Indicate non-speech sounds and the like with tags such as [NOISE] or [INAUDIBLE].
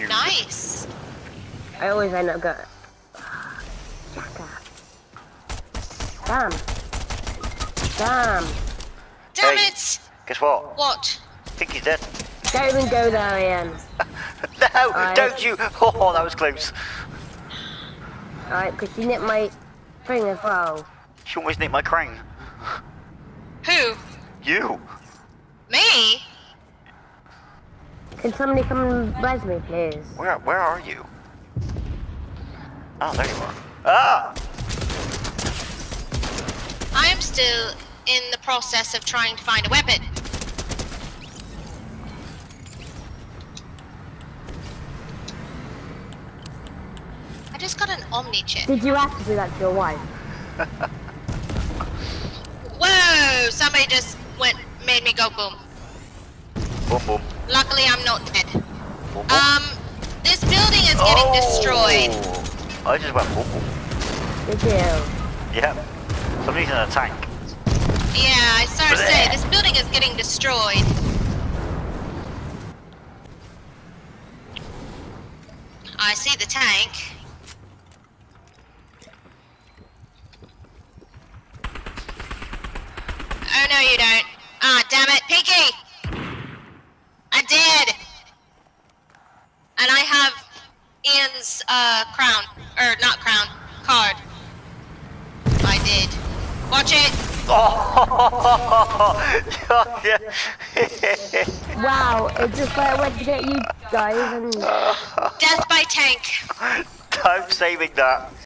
tune. Nice. I always end up going. Jackass. Damn. Damn. Damn Hey. it! Guess what? What? I think he's dead. Don't even go there, Ian. [LAUGHS] No, I- don't you! [LAUGHS] Oh, that was close. Alright, because you nicked my thing as well. She almost nicked my crane. Who? You! Me? Can somebody come and res me, please? Where where are you? Oh, there you are. Ah! I am still in the process of trying to find a weapon. I just got an Omni chip. Did you have to do that to your wife? [LAUGHS] Whoa! Somebody just went, made me go boom. Boom boom. Luckily, I'm not dead. Boom boom. Um, this building is getting Oh! destroyed. I just went boom boom. Did you? Yep. Somebody's in a tank. Yeah, I started to say, this building is getting destroyed. I see the tank. Oh no you don't. Ah, damn it, Pinky! I did! And I have Ian's, uh, crown. Or, not crown, card. I did. Watch it! [LAUGHS] Wow, it just like went to get you guys and Death by tank. [LAUGHS] I'm saving that.